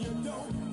you know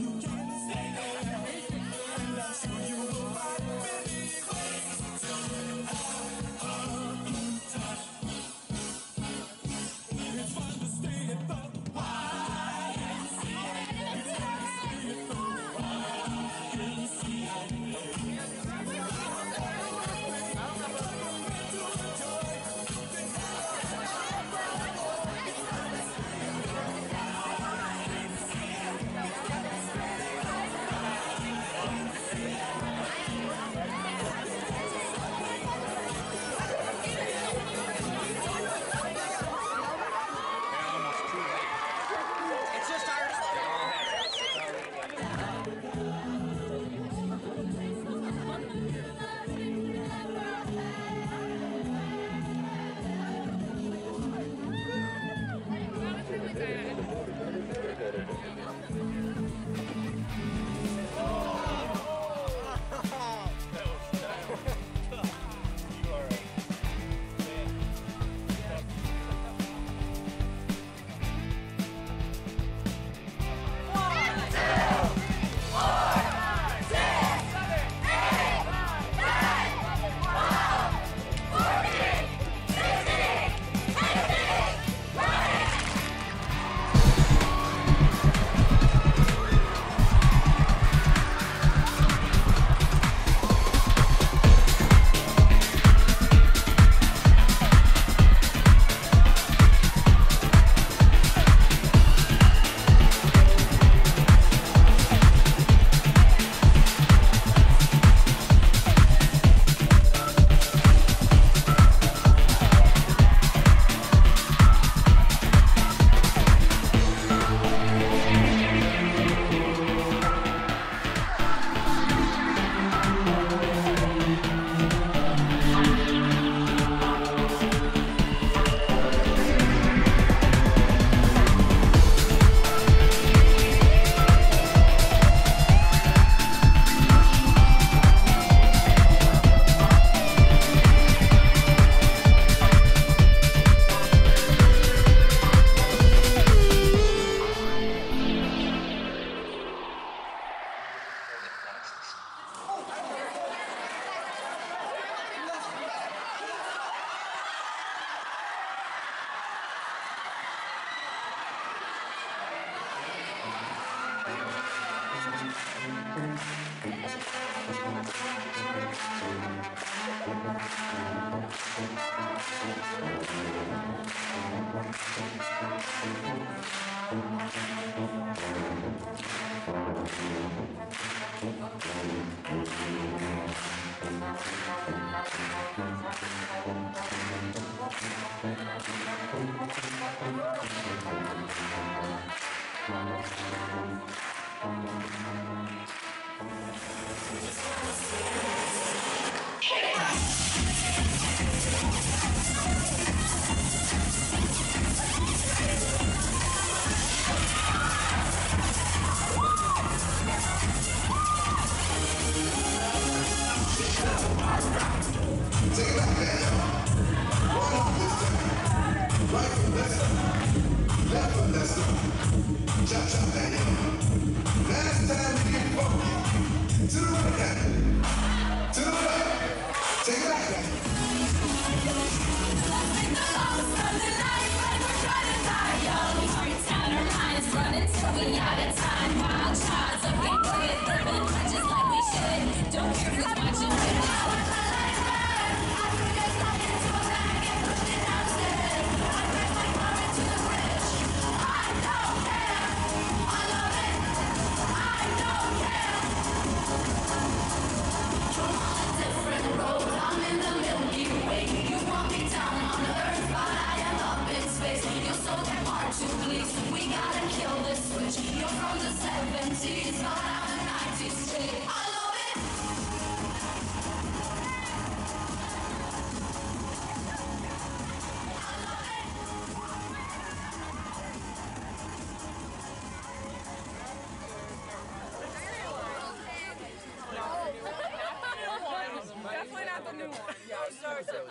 Definitely not the new one.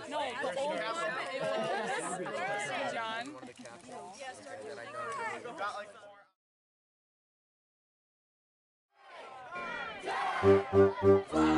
No, the old one. It John. Got like Música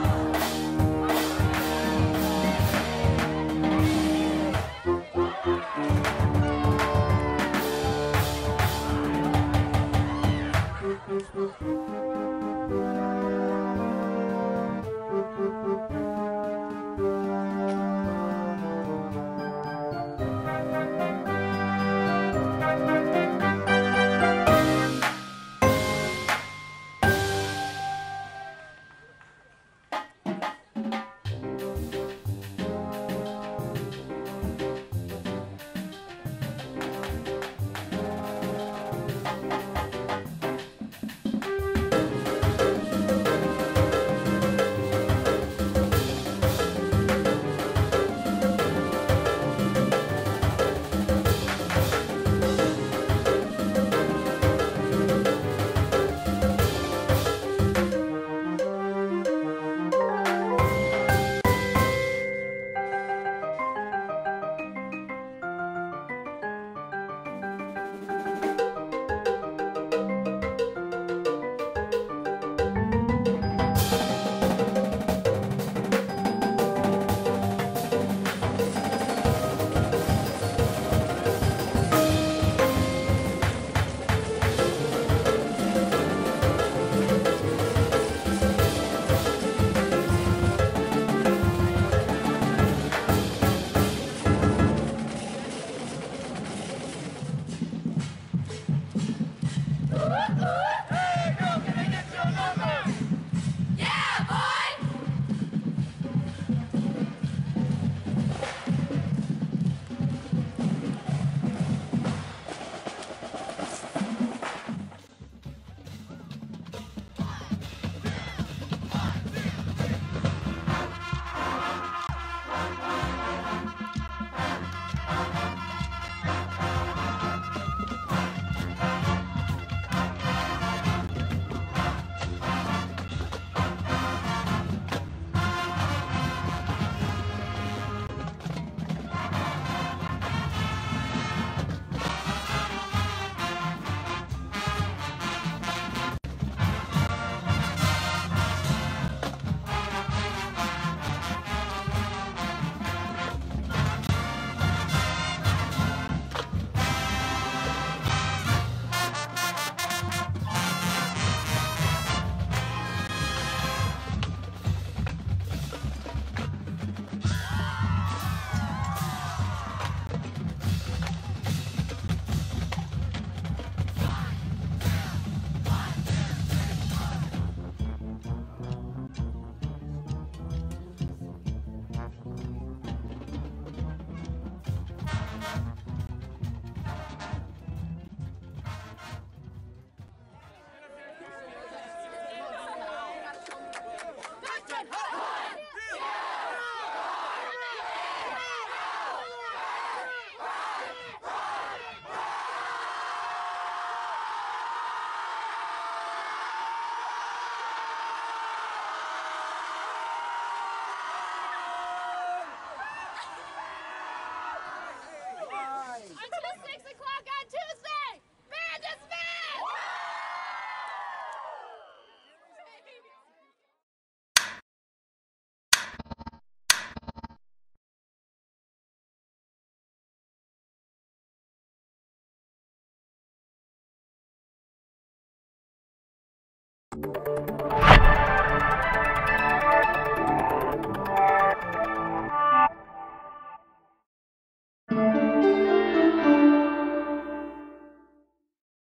you